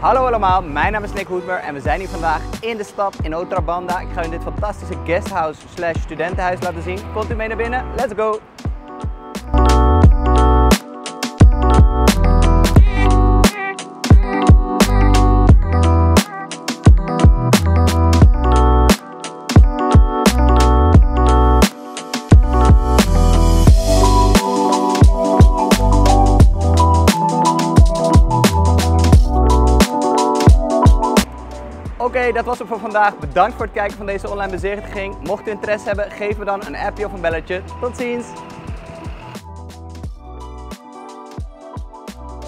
Hallo allemaal, mijn naam is Nick Hoedmer en we zijn hier vandaag in de stad in Otrabanda. Ik ga u dit fantastische guesthouse slash studentenhuis laten zien. Komt u mee naar binnen? Let's go! Oké, dat was het voor vandaag. Bedankt voor het kijken van deze online bezichtiging. Mocht u interesse hebben, geef me dan een appje of een belletje. Tot ziens!